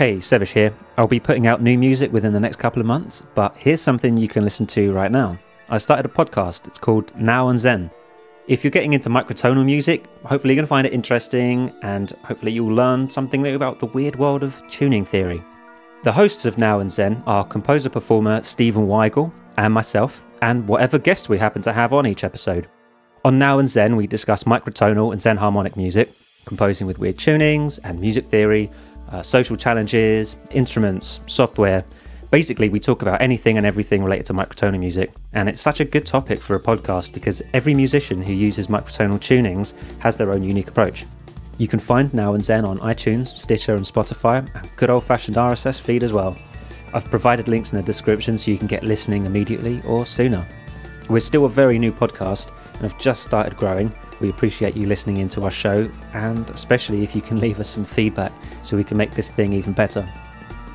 Hey, Sevish here. I'll be putting out new music within the next couple of months, but here's something you can listen to right now. I started a podcast. It's called Now and Xen. If you're getting into microtonal music, hopefully you're going to find it interesting and hopefully you'll learn something new about the weird world of tuning theory. The hosts of Now and Xen are composer performer Stephen Weigel and myself, and whatever guests we happen to have on each episode. On Now and Xen, we discuss microtonal and xenharmonic music, composing with weird tunings and music theory, uh, social challenges, instruments, software. Basically, we talk about anything and everything related to microtonal music, and it's such a good topic for a podcast because every musician who uses microtonal tunings has their own unique approach. You can find Now and Xen on iTunes, Stitcher, and Spotify, and good old fashioned RSS feed as well. I've provided links in the description so you can get listening immediately or sooner. We're still a very new podcast and have just started growing, we appreciate you listening into our show, and especially if you can leave us some feedback so we can make this thing even better.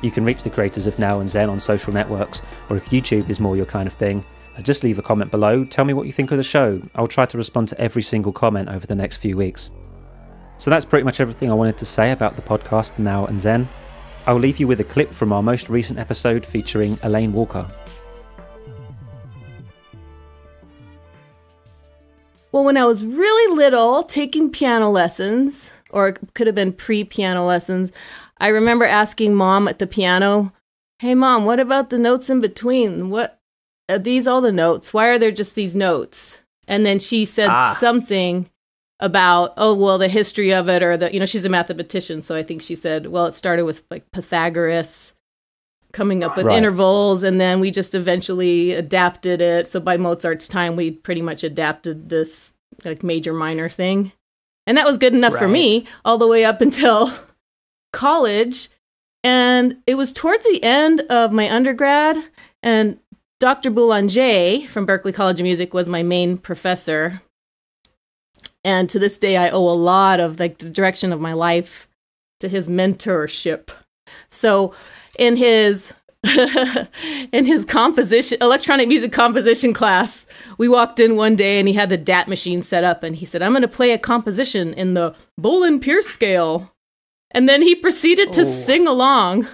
You can reach the creators of Now and Xen on social networks, or if YouTube is more your kind of thing, uh, just leave a comment below. Tell me what you think of the show. I'll try to respond to every single comment over the next few weeks. So that's pretty much everything I wanted to say about the podcast Now and Xen. I'll leave you with a clip from our most recent episode featuring Elaine Walker. Well, when I was really little, taking piano lessons, or it could have been pre piano lessons, I remember asking mom at the piano, Hey, mom, what about the notes in between? What are these all the notes? Why are there just these notes? And then she said ah. something about, oh, well, the history of it, or the, you know, she's a mathematician. So I think she said, well, it started with like Pythagoras coming up with right. intervals and then we just eventually adapted it. So by mozart's time we pretty much adapted this like major minor thing. And that was good enough right. for me all the way up until college. And it was towards the end of my undergrad and dr boulanger from Berklee college of music was my main professor. And to this day i owe a lot of like the direction of my life to his mentorship so in his in his composition electronic music composition class we walked in one day and he had the dat machine set up and he said i'm going to play a composition in the Bohlen Pierce scale and then he proceeded to oh. sing along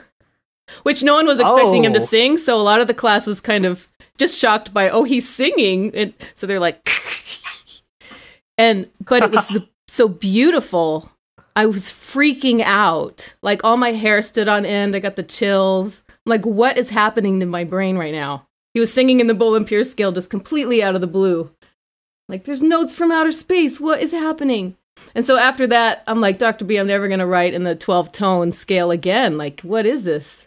which no one was expecting oh. him to oh. sing so a lot of the class was kind of just shocked by oh he's singing and so they're like and but it was so beautiful I was freaking out. Like all my hair stood on end. I got the chills. I'm like, what is happening to my brain right now? He was singing in the Bohlen Pierce scale just completely out of the blue. Like, there's notes from outer space. What is happening? And so after that, I'm like, Dr. B, I'm never going to write in the 12 tone scale again. Like, what is this?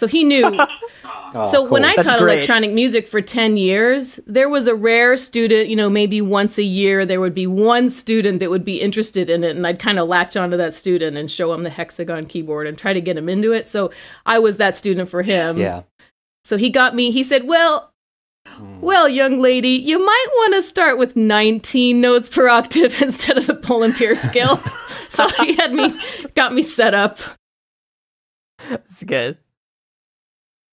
So he knew. oh, so cool. when I That's taught great. electronic music for 10 years, there was a rare student, you know, maybe once a year, there would be one student that would be interested in it. And I'd kind of latch onto that student and show him the hexagon keyboard and try to get him into it. So I was that student for him. Yeah. So he got me, he said, Well, hmm. well, young lady, you might want to start with 19 notes per octave instead of the Bohlen Pierce scale. so he had me, got me set up. That's good.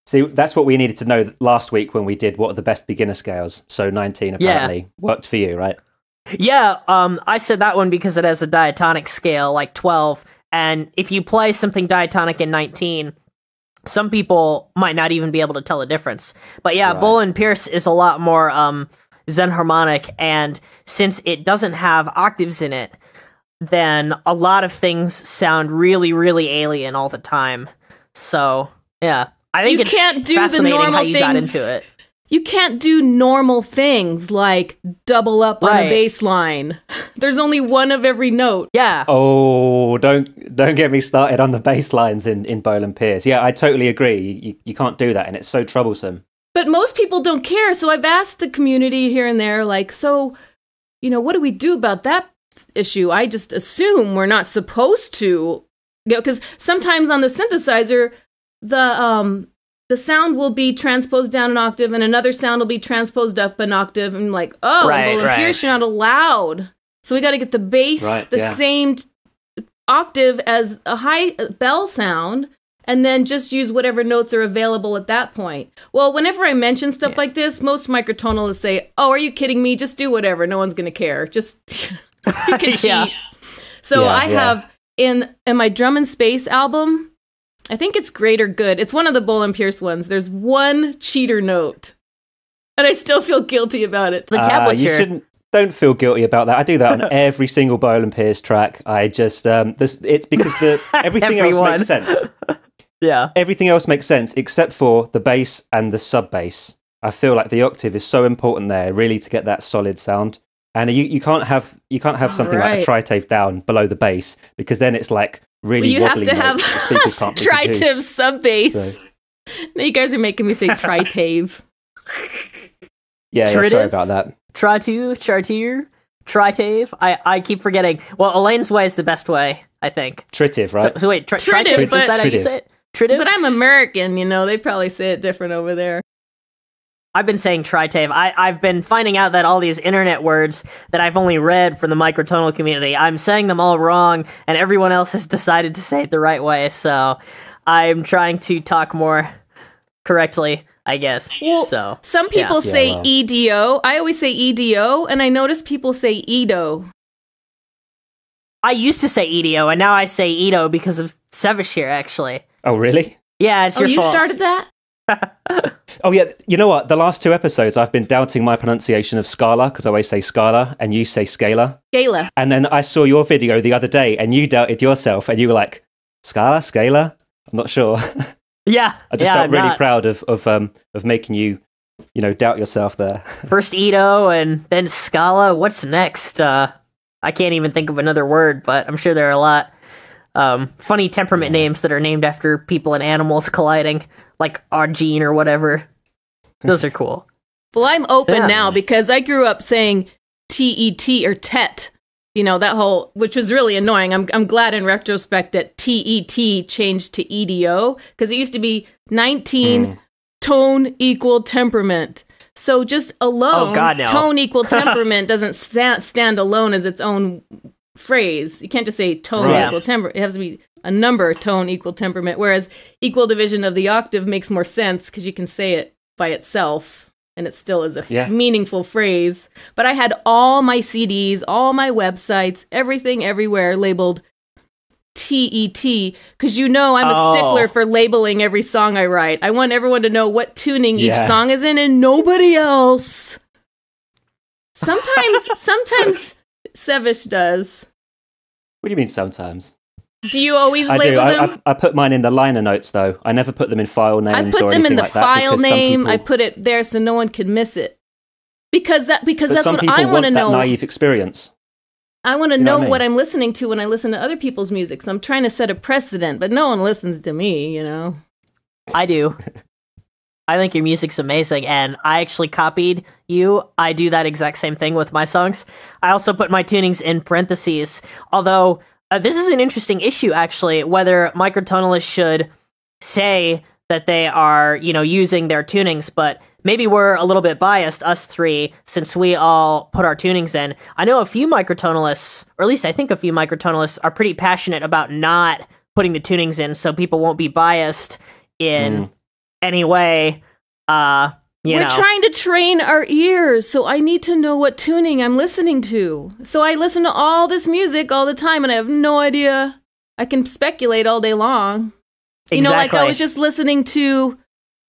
See, that's what we needed to know last week when we did what are the best beginner scales. So 19 apparently yeah. worked for you, right? Yeah, um, I said that one because it has a diatonic scale like 12. And if you play something diatonic in 19, some people might not even be able to tell the difference. But yeah, right. Bohlen Pierce is a lot more um, xenharmonic. And since it doesn't have octaves in it, then a lot of things sound really, really alien all the time. So, yeah. I think you can't do the normal things. got into it. You can't do normal things like double up right. on a bass line. There's only one of every note. Yeah. Oh, don't don't get me started on the bass lines in in Bohlen Pierce. Yeah, I totally agree. You, you can't do that, and it's so troublesome. But most people don't care. So I've asked the community here and there, like, so, you know, what do we do about that issue? I just assume we're not supposed to, because you know, sometimes on the synthesizer the um the sound will be transposed down an octave and another sound will be transposed up an octave and like oh right, well right. You're not allowed so we got to get the bass right, the yeah. same t- octave as a high bell sound and then just use whatever notes are available at that point. Well, whenever I mention stuff yeah. like this, most microtonalists say, "Oh, are you kidding me? Just do whatever. No one's going to care. Just you can cheat." yeah. So I have in in my drum and space album, I think it's Greater Good. It's one of the Bohlen Pierce ones. There's one cheater note. And I still feel guilty about it. The Uh, you shouldn't. Don't feel guilty about that. I do that on every single Bohlen Pierce track. I just um, this it's because the everything else makes sense. Yeah. Everything else makes sense except for the bass and the sub bass. I feel like the octave is so important there, really, to get that solid sound. And you, you can't have you can't have something like a Right. tritave down below the bass because then it's like really Well, you have to have notes. The speakers can't tritive reproduce. sub bass. So- Now you guys are making me say tritave. Yeah, yeah, sorry Tritive? about that. Try to, chartier, tritave. I, I keep forgetting. Well, Elaine's way is the best way, I think. Tritive, right? So, so wait, tri- Tritive, tritive, but- is that how you say it? Tritive? But I'm American, you know. They probably say it different over there. I've been saying tritave. I, I've been finding out that all these internet words that I've only read from the microtonal community, I'm saying them all wrong, and everyone else has decided to say it the right way. So I'm trying to talk more correctly, I guess. Well, so Some people Yeah, say well. EDO. I always say EDO, and I notice people say Edo. I used to say EDO, and now I say Edo because of Sevish here. Actually, Oh, really? yeah, it's Oh, your you fault. started that? Oh, yeah. You know what? The last two episodes, I've been doubting my pronunciation of Scala because I always say Scala and you say Scala. Gala. And then I saw your video the other day and you doubted yourself and you were like, Scala? Scala? I'm not sure. yeah, I just yeah, felt really not- proud of, of, um, of making you, you know, doubt yourself there. First Ito and then Scala. What's next? Uh, I can't even think of another word, but I'm sure there are a lot. Um, funny temperament names that are named after people and animals colliding, like Argene or whatever. Those are cool. Well, I'm open Yeah. now because I grew up saying TET or TET. You know, that whole, which was really annoying. I'm, I'm glad in retrospect that TET changed to EDO because it used to be 19 Mm. tone equal temperament. So just alone, Oh, God, no. tone equal temperament doesn't sta- stand alone as its own phrase. You can't just say tone equal temperament. It has to be a number tone equal temperament. Whereas equal division of the octave makes more sense because you can say it by itself and it still is a Yeah. meaningful phrase. But I had all my CDs, all my websites, everything everywhere labeled TET because you know I'm a Oh. stickler for labeling every song I write. I want everyone to know what tuning each song is in and nobody else. Sometimes, sometimes Sevish does. What do you mean sometimes? Do you always I do. label I, them? I, I put mine in the liner notes though. I never put them in file names I, or put them in the like file because some name. I put it there so no one can miss it. Because that because but that's some what I want want to know. naive experience. I want to You know know what I what? I'm listening to when I listen to other people's music. So I'm trying to set a precedent, but no one listens to me, you know. I do. I think your music's amazing, and I actually copied you. I do that exact same thing with my songs. I also put my tunings in parentheses, although uh, this is an interesting issue, actually, whether microtonalists should say that they are, you know, using their tunings, but maybe we're a little bit biased, us three, since we all put our tunings in. I know a few microtonalists, or at least I think a few microtonalists, are pretty passionate about not putting the tunings in so people won't be biased in any way. Uh, you We're know. trying to train our ears, so I need to know what tuning I'm listening to. So I listen to all this music all the time, and I have no idea. I can speculate all day long. You know, like I was just listening to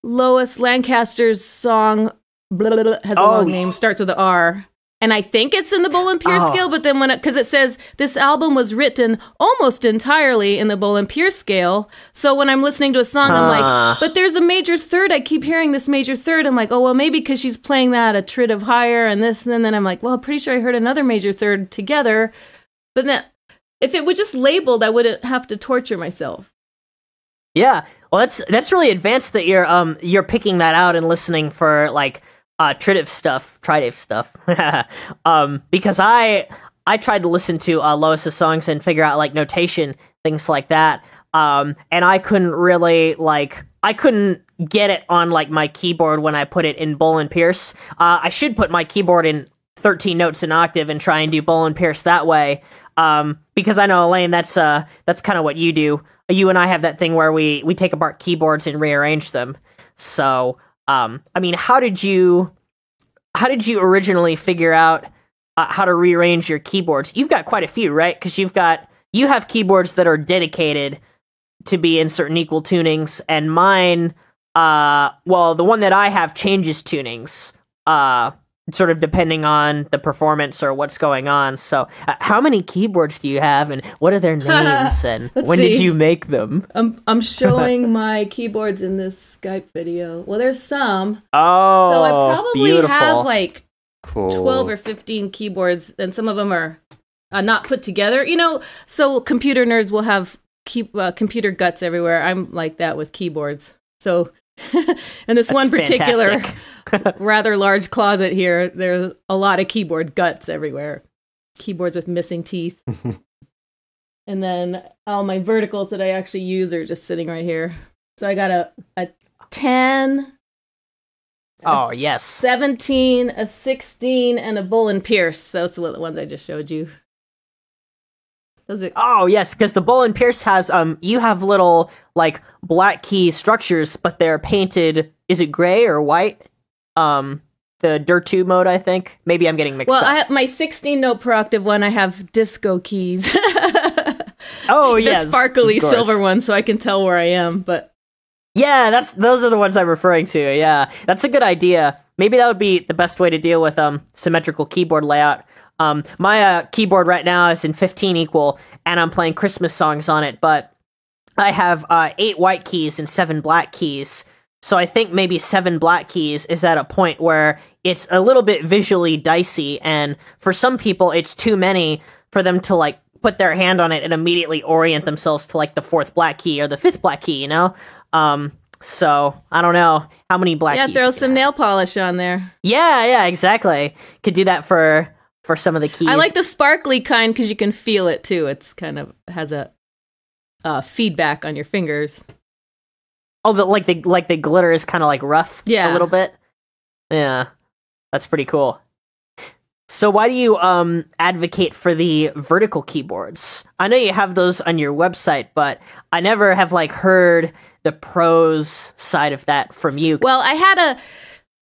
Lois Lancaster's song, blah, blah, blah, has a Oh. long name, starts with a R. And I think it's in the Bohlen Pierce Oh. scale, but then when it, because it says this album was written almost entirely in the Bohlen Pierce scale. So when I'm listening to a song, I'm like, but there's a major third. I keep hearing this major third. I'm like, oh, well, maybe because she's playing that a trid of higher and this. And then I'm like, well, I'm pretty sure I heard another major third together. But then if it was just labeled, I wouldn't have to torture myself. Yeah. Well, that's that's really advanced that you're um you're picking that out and listening for like uh tritive stuff, tritive stuff. um because I I tried to listen to uh Lois's songs and figure out like notation things like that. Um and I couldn't really like I couldn't get it on like my keyboard when I put it in Bohlen Pierce. Uh I should put my keyboard in 13 notes an octave and try and do Bohlen Pierce that way. Um because I know Elaine that's uh that's kind of what you do you and I have that thing where we we take apart keyboards and rearrange them. So, um, I mean, how did you how did you originally figure out uh, how to rearrange your keyboards? You've got quite a few, right? Because you've got you have keyboards that are dedicated to be in certain equal tunings, and mine, uh, well, the one that I have changes tunings, uh, sort of depending on the performance or what's going on. So, uh, how many keyboards do you have, and what are their names, and when did you make them? I'm I'm showing my keyboards in this Skype video. Well, there's some. Oh, so I probably beautiful. have like Cool. 12 or 15 keyboards and some of them are uh, not put together you know so computer nerds will have key, uh, computer guts everywhere i'm like that with keyboards so in this That's one particular rather large closet here there's a lot of keyboard guts everywhere keyboards with missing teeth and then all my verticals that i actually use are just sitting right here so i got a, a 10 Oh a yes. 17, a 16, and a Bohlen Pierce. Those are the ones I just showed you. Those are Oh yes, because the Bohlen Pierce has um you have little like black key structures, but they're painted. Is it gray or white? Um, the Dirt Two mode, I think. Maybe I'm getting mixed well, up. I have my 16 note per octave one. I have disco keys. oh the yes, sparkly silver one, so I can tell where I am. But Yeah, that's those are the ones I'm referring to. Yeah, that's a good idea. Maybe that would be the best way to deal with um symmetrical keyboard layout. Um, my uh, keyboard right now is in 15 equal, and I'm playing Christmas songs on it. But I have uh, eight white keys and seven black keys. So I think maybe seven black keys is at a point where it's a little bit visually dicey, and for some people, it's too many for them to like put their hand on it and immediately orient themselves to like the fourth black key or the fifth black key. You know. Um, so I don't know how many black. yeah, throw some can nail polish on there. Yeah, yeah, exactly. Could do that for for some of the keys. I like the sparkly kind because you can feel it too. It's kind of has a uh, feedback on your fingers. Oh, the like the like the glitter is kind of like rough. Yeah. a little bit. Yeah, that's pretty cool. So why do you um advocate for the vertical keyboards? I know you have those on your website, but I never have like heard the pros side of that from you. Well, I had a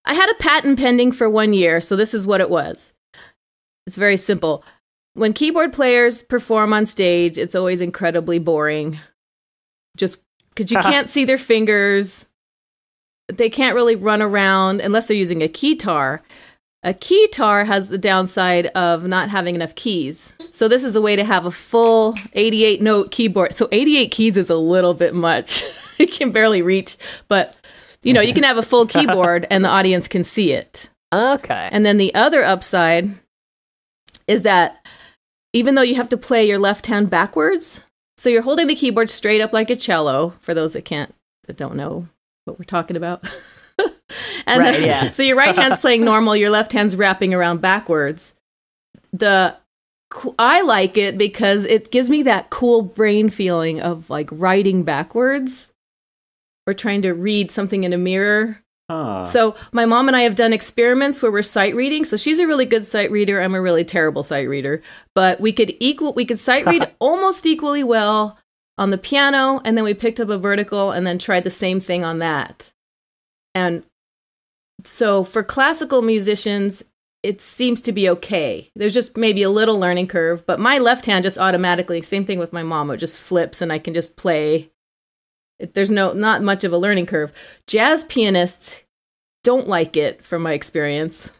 I had a patent pending for one year, so this is what it was. It's very simple. When keyboard players perform on stage, it's always incredibly boring. Just because you can't see their fingers, they can't really run around unless they're using a keytar. A keytar has the downside of not having enough keys. So this is a way to have a full 88 note keyboard. So 88 keys is a little bit much. you can barely reach, but you know, you can have a full keyboard and the audience can see it. Okay. And then the other upside is that even though you have to play your left hand backwards, so you're holding the keyboard straight up like a cello for those that can't that don't know what we're talking about. and Right, then- yeah. so your right hand's playing normal, your left hand's wrapping around backwards. The I like it because it gives me that cool brain feeling of like writing backwards or trying to read something in a mirror So my mom and I have done experiments where we're sight reading. So she's a really good sight reader. I'm a really terrible sight reader. But we could equal we could sight read almost equally well on the piano, and then we picked up a vertical and then tried the same thing on that. And so for classical musicians, it seems to be okay. There's just maybe a little learning curve, but my left hand just automatically, same thing with my mom, it just flips and I can just play. It, there's no not much of a learning curve. Jazz pianists don't like it from my experience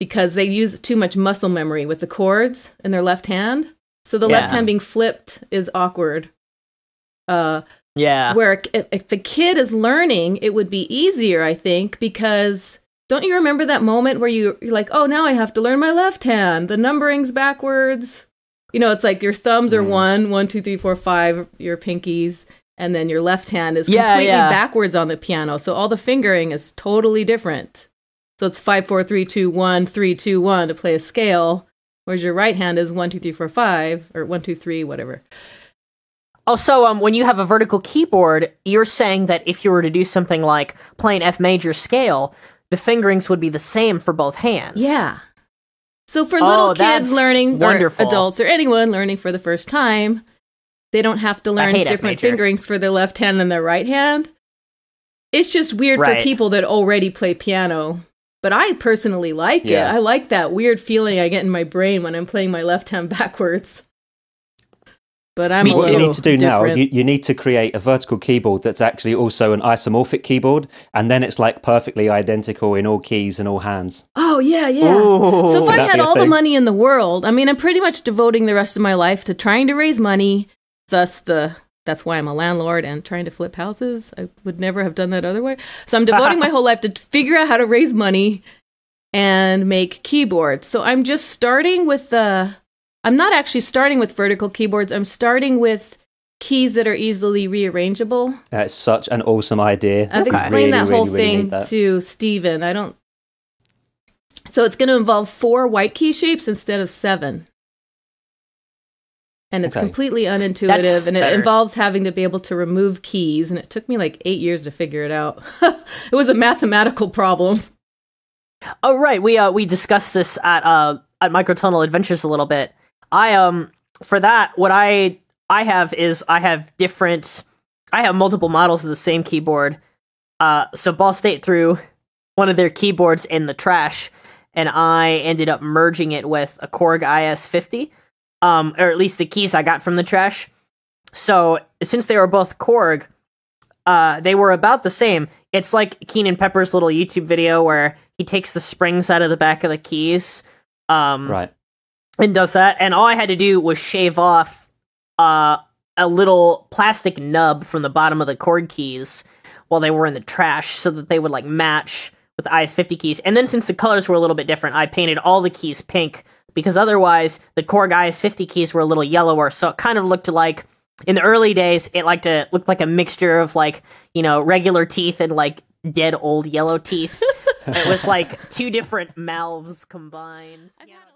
because they use too much muscle memory with the chords in their left hand. So the left hand being flipped is awkward. Uh Yeah. where if, if the kid is learning, it would be easier, I think, because don't you remember that moment where you, you're like, oh, now I have to learn my left hand. The numbering's backwards. You know, it's like your thumbs are Mm. one, one, two, three, four, five, your pinkies, and then your left hand is completely yeah. backwards on the piano. So all the fingering is totally different. So it's five, four, three, two, one, three, two, one to play a scale, whereas your right hand is one, two, three, four, five, or one, two, three, whatever. Also, um, when you have a vertical keyboard, you're saying that if you were to do something like play an F major scale, the fingerings would be the same for both hands. Yeah. So for Oh, little that's kids learning, wonderful. or adults, or anyone learning for the first time, they don't have to learn different fingerings for their left hand and their right hand. It's just weird Right. for people that already play piano. But I personally like Yeah. it. I like that weird feeling I get in my brain when I'm playing my left hand backwards. But I'm a what you need to do now, different. you, you need to create a vertical keyboard that's actually also an isomorphic keyboard, and then it's like perfectly identical in all keys and all hands. Oh yeah, yeah. Ooh. so if I had all the money in the world, I mean, I'm pretty much devoting the rest of my life to trying to raise money. Thus, the that's why I'm a landlord and trying to flip houses. I would never have done that other way. So I'm devoting my whole life to figure out how to raise money and make keyboards. So I'm just starting with the. I'm not actually starting with vertical keyboards. I'm starting with keys that are easily rearrangeable. That's such an awesome idea. I've Okay. explained Really, that whole really thing need that. to Stephen. I don't. So it's going to involve four white key shapes instead of seven. And it's Okay. completely unintuitive, That's and it better. involves having to be able to remove keys. And it took me like eight years to figure it out. it was a mathematical problem. Oh right, we uh we discussed this at uh at Microtonal Adventures a little bit. I um for that what I I have is I have different I have multiple models of the same keyboard. Uh so Ball State threw one of their keyboards in the trash and I ended up merging it with a Korg IS50. Um or at least the keys I got from the trash. So since they were both Korg, uh, they were about the same. It's like Keenan Pepper's little YouTube video where he takes the springs out of the back of the keys, um, Right. and does that. And all I had to do was shave off uh, a little plastic nub from the bottom of the Korg keys while they were in the trash, so that they would like match with the IS50 keys. And then since the colors were a little bit different, I painted all the keys pink because otherwise the Korg IS50 keys were a little yellower, so it kind of looked like in the early days it like to looked like a mixture of like you know regular teeth and like dead old yellow teeth. it was like two different mouths combined. I've had